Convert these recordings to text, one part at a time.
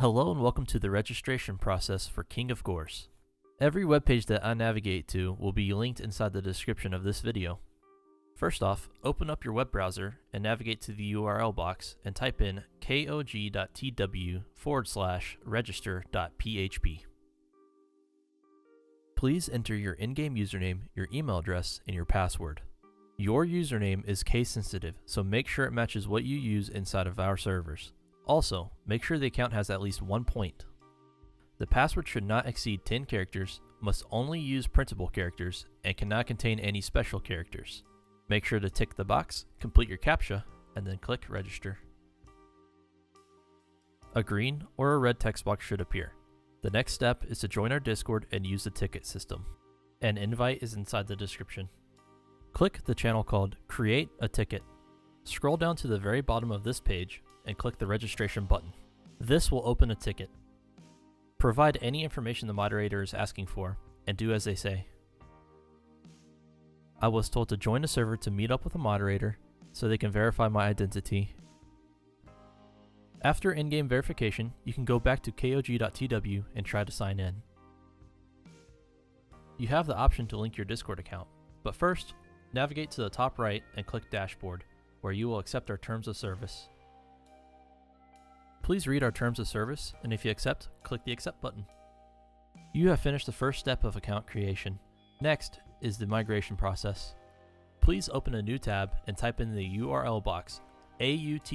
Hello and welcome to the registration process for King of Gores. Every webpage that I navigate to will be linked inside the description of this video. First off, open up your web browser and navigate to the URL box and type in kog.tw forward slash register.php. Please enter your in-game username, your email address, and your password. Your username is case sensitive, so make sure it matches what you use inside of our servers. Also, make sure the account has at least one point. The password should not exceed 10 characters, must only use printable characters, and cannot contain any special characters. Make sure to tick the box, complete your CAPTCHA, and then click register. A green or a red text box should appear. The next step is to join our Discord and use the ticket system. An invite is inside the description. Click the channel called Create a Ticket. Scroll down to the very bottom of this page and click the registration button. This will open a ticket. Provide any information the moderator is asking for, and do as they say. I was told to join a server to meet up with a moderator so they can verify my identity. After in-game verification, you can go back to kog.tw and try to sign in. You have the option to link your Discord account, but first, navigate to the top right and click Dashboard, where you will accept our terms of service. Please read our terms of service, and if you accept, click the accept button. You have finished the first step of account creation. Next is the migration process. Please open a new tab and type in the URL box auth.kog.tw.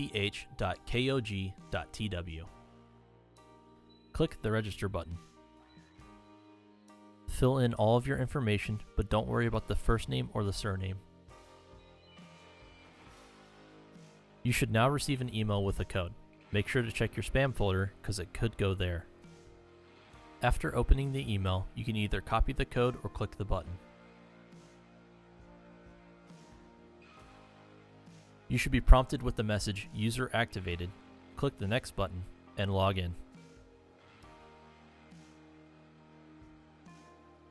Click the register button. Fill in all of your information, but don't worry about the first name or the surname. You should now receive an email with a code. Make sure to check your spam folder because it could go there. After opening the email, you can either copy the code or click the button. You should be prompted with the message User Activated. Click the next button and log in.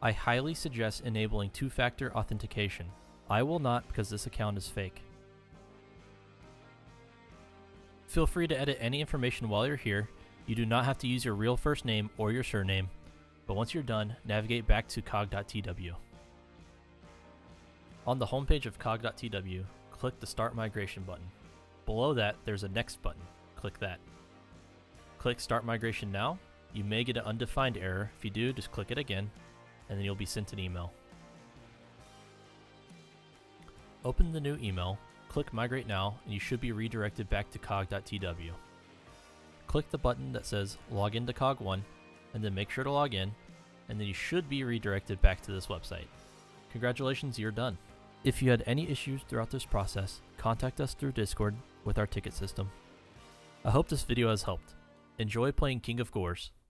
I highly suggest enabling two-factor authentication. I will not because this account is fake. Feel free to edit any information while you're here. You do not have to use your real first name or your surname, but once you're done, navigate back to kog.tw. On the homepage of kog.tw, click the Start Migration button. Below that, there's a Next button. Click that. Click Start Migration now. You may get an undefined error. If you do, just click it again, and then you'll be sent an email. Open the new email Click Migrate Now and you should be redirected back to kog.tw. Click the button that says Log into KoG1 and then make sure to log in and then you should be redirected back to this website. Congratulations, you're done. If you had any issues throughout this process, contact us through Discord with our ticket system. I hope this video has helped. Enjoy playing King of Gores.